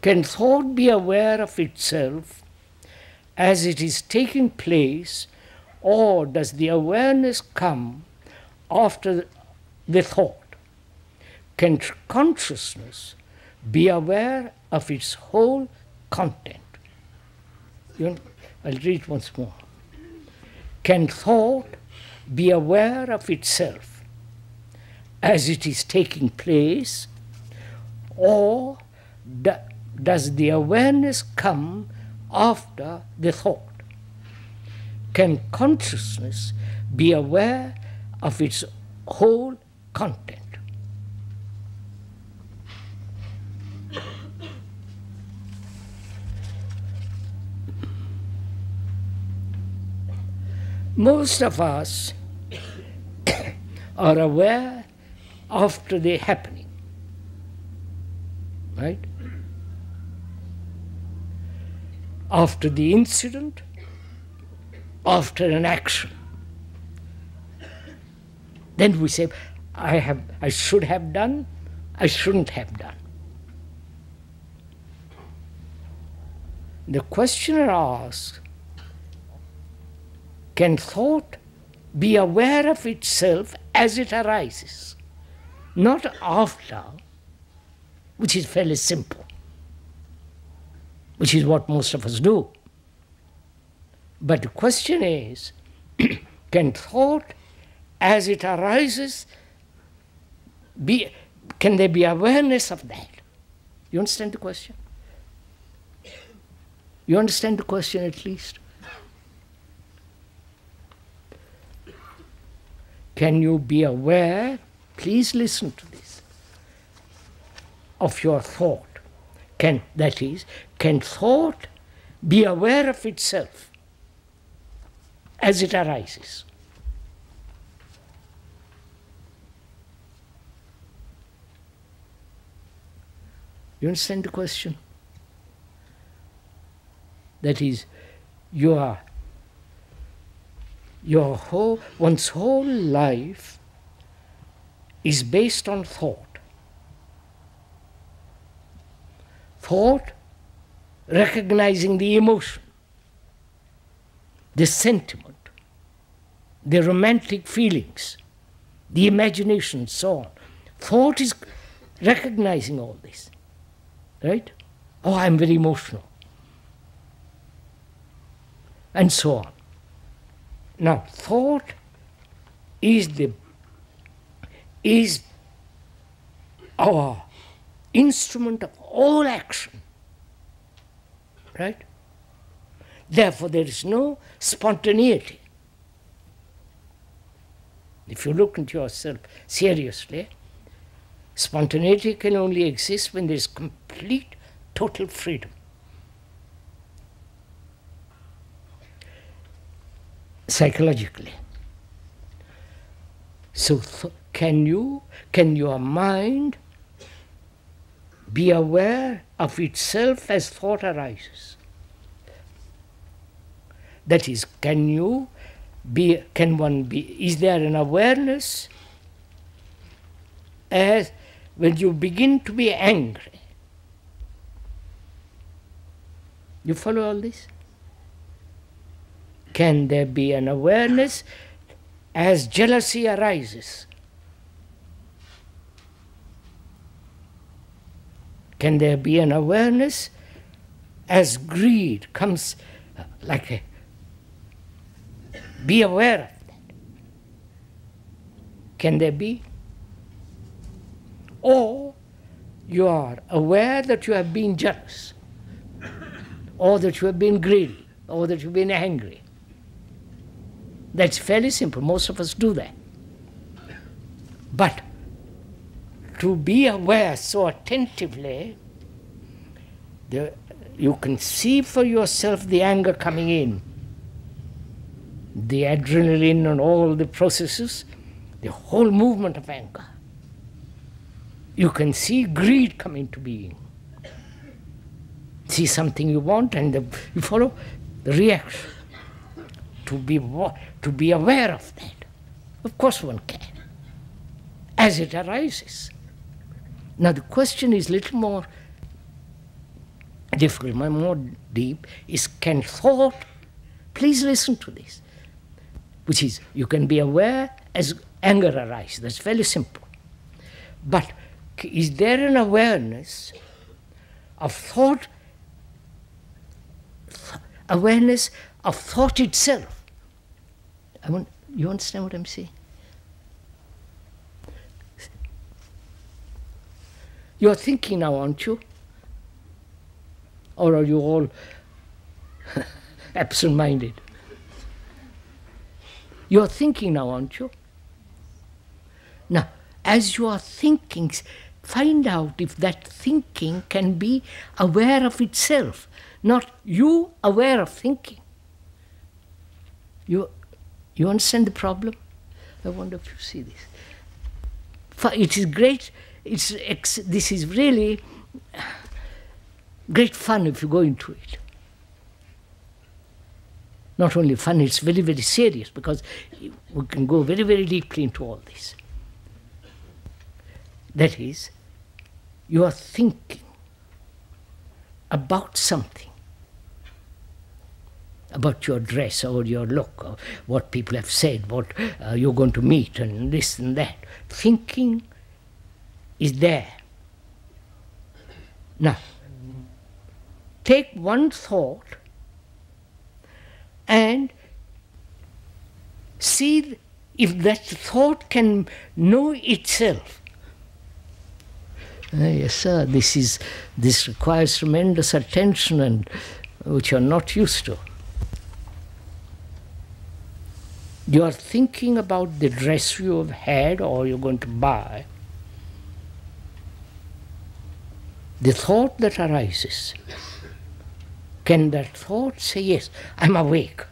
Can thought be aware of itself as it is taking place, or does the awareness come after the thought? Can consciousness be aware of its whole content? You know, I'll read once more. Can thought be aware of itself as it is taking place, or does the awareness come after the thought? Can consciousness be aware of its whole content? Most of us are aware after the happening. Right? After the incident, after an action. Then we say, I have I should have done, I shouldn't have done. The questioner asks, can thought be aware of itself as it arises, not after, which is fairly simple, which is what most of us do. But the question is can thought as it arises be can there be awareness of that? You understand the question? You understand the question at least? Can you be aware? Please listen to this. Of your thought. Can that is, can thought be aware of itself as it arises? You understand the question? That is, you are your whole one's whole life is based on thought. Thought recognizing the emotion, the sentiment, the romantic feelings, the imagination, so on. Thought is recognizing all this. Right? Oh, I'm very emotional. And so on. Now, thought is the is our instrument of all action. Right? Therefore, there is no spontaneity. If you look into yourself seriously, spontaneity can only exist when there is complete, total freedom. psychologically. So, can you, can your mind be aware of itself as thought arises? That is, can you be, can one be, is there an awareness as when you begin to be angry? You follow all this? Can there be an awareness as jealousy arises? Can there be an awareness as greed comes like a. Be aware of that. Can there be? Or you are aware that you have been jealous, or that you have been greedy, or that you've been angry. That's fairly simple. Most of us do that. But to be aware so attentively, the, you can see for yourself the anger coming in, the adrenaline and all the processes, the whole movement of anger. You can see greed come into being. See something you want and the, you follow the reaction. To be to be aware of that. Of course, one can, as it arises. Now, the question is a little more difficult, more deep, is can thought, please listen to this, which is you can be aware as anger arises. That's very simple. But is there an awareness of thought, th- awareness of thought itself? I want, you understand what I'm saying? You're thinking now, aren't you? Or are you all absent minded? You're thinking now, aren't you? Now, as you are thinking, find out if that thinking can be aware of itself, not you aware of thinking. You, you understand the problem? I wonder if you see this. It is great, it's, this is really great fun if you go into it. Not only fun, it's very, very serious because we can go very, very deeply into all this. That is, you are thinking about something, about your dress or your look, or what people have said, what uh, you're going to meet, and this and that. Thinking is there. Now, take one thought and see if that thought can know itself. Uh, yes, sir, this, is, this requires tremendous attention and which you're not used to. You are thinking about the dress you have had or you're going to buy. The thought that arises can that thought say, Yes, I'm awake?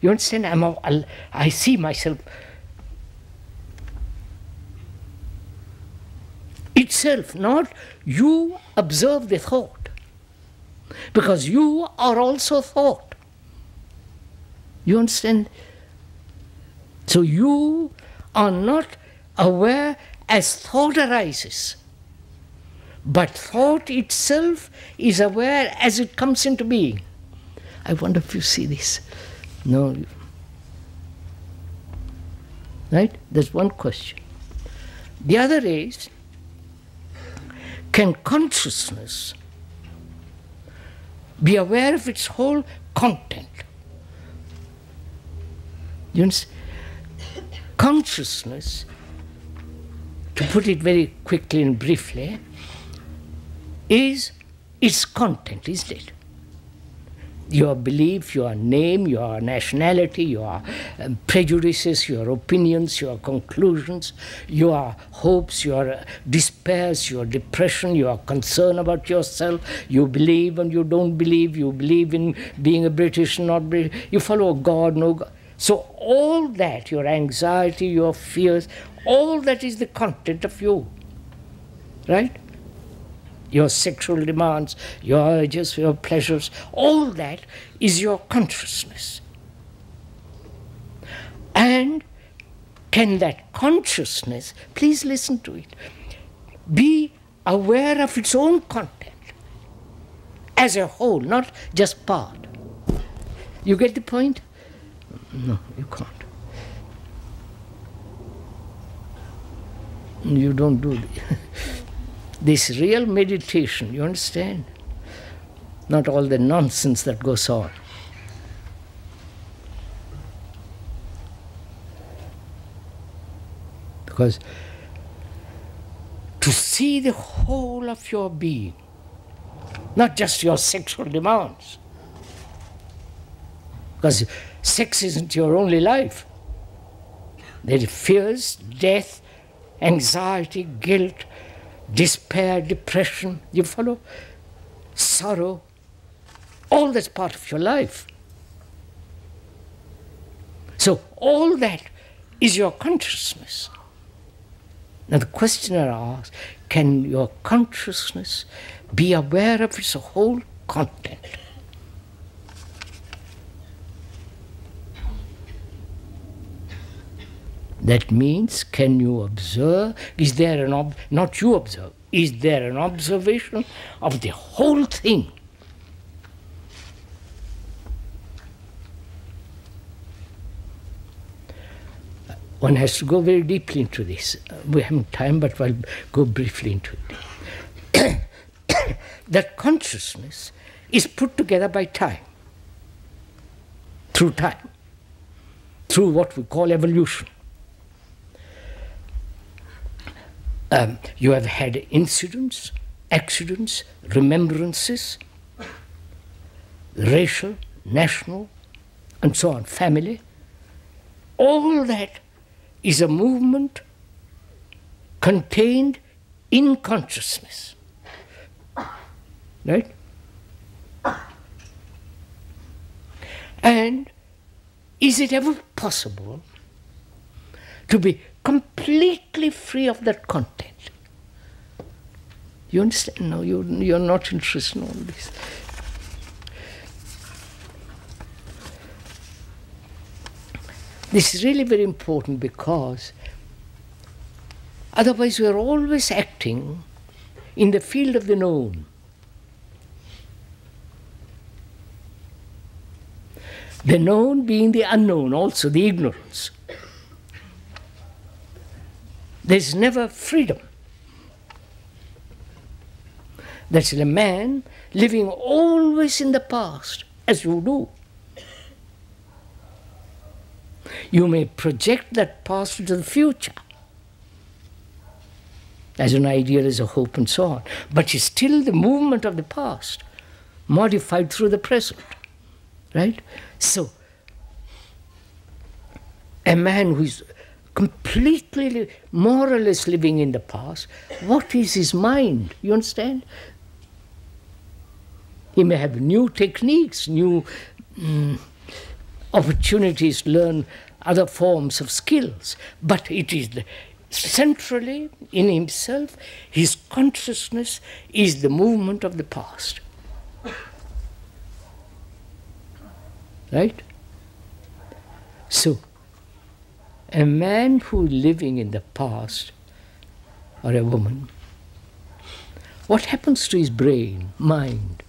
You understand? I'm a, I see myself itself, not you observe the thought. Because you are also thought. You understand? So you are not aware as thought arises. But thought itself is aware as it comes into being. I wonder if you see this. No. Right? That's one question. The other is can consciousness be aware of its whole content? You understand? Consciousness, to put it very quickly and briefly, is its content, isn't it? Your belief, your name, your nationality, your um, prejudices, your opinions, your conclusions, your hopes, your despairs, your depression, your concern about yourself. You believe and you don't believe. You believe in being a British, not British. You follow a God, no God. So, all that, your anxiety, your fears, all that is the content of you. Right? Your sexual demands, your urges, your pleasures, all that is your consciousness. And can that consciousness, please listen to it, be aware of its own content as a whole, not just part? You get the point? No, you can't. You don't do it. this real meditation, you understand? Not all the nonsense that goes on. Because to see the whole of your being, not just your sexual demands, because sex isn't your only life. There is fears, death, anxiety, guilt, despair, depression, you follow? Sorrow, all that's part of your life. So, all that is your consciousness. Now, the questioner asks can your consciousness be aware of its whole content? That means, can you observe? Is there an ob- not you observe? Is there an observation of the whole thing? One has to go very deeply into this. We haven't time, but I'll go briefly into it. that consciousness is put together by time, through time, through what we call evolution. Um, you have had incidents, accidents, remembrances, racial, national, and so on, family. All that is a movement contained in consciousness. Right? And is it ever possible to be completely free of that content? You understand? No, you, you're not interested in all this. This is really very important because otherwise we are always acting in the field of the known. The known being the unknown, also the ignorance. There's never freedom. That's a man living always in the past, as you do. You may project that past into the future as an ideal, as a hope, and so on. But it's still the movement of the past, modified through the present. Right? So, a man who is completely, more or less living in the past, what is his mind? You understand? He may have new techniques, new. Mm, opportunities to learn other forms of skills, but it is centrally in himself, his consciousness is the movement of the past. Right? So, a man who living in the past, or a woman, what happens to his brain, mind?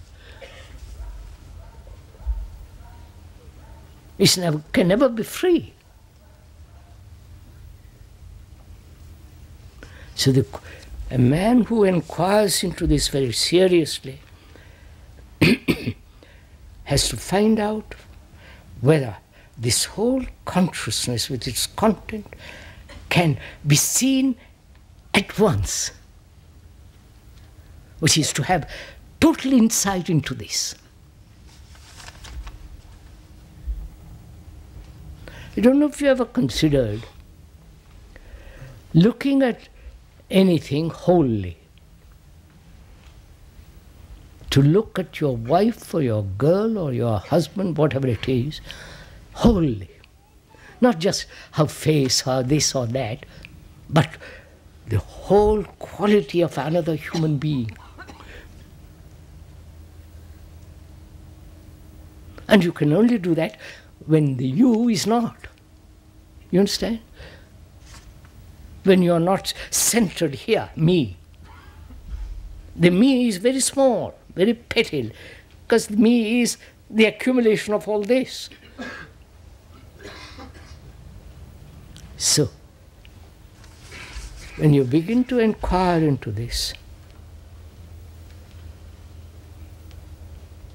is never, can never be free. So the, a man who inquires into this very seriously has to find out whether this whole consciousness with its content can be seen at once, which is to have total insight into this. I don't know if you ever considered looking at anything wholly. To look at your wife or your girl or your husband, whatever it is, wholly. Not just her face or this or that, but the whole quality of another human being. And you can only do that when the you is not. You understand? When you're not centered here, me. The me is very small, very petty, because me is the accumulation of all this. So, when you begin to inquire into this,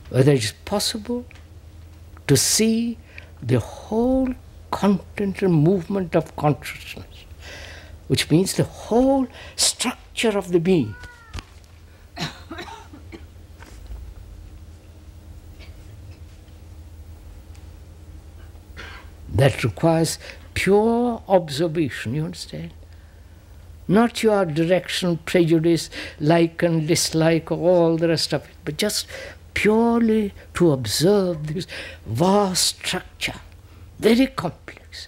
whether it is possible to see the whole content and movement of consciousness, which means the whole structure of the being. that requires pure observation, you understand? Not your direction, prejudice, like and dislike, all the rest of it, but just purely to observe this vast structure, very complex.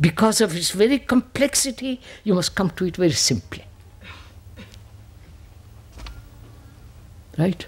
Because of its very complexity, you must come to it very simply. Right?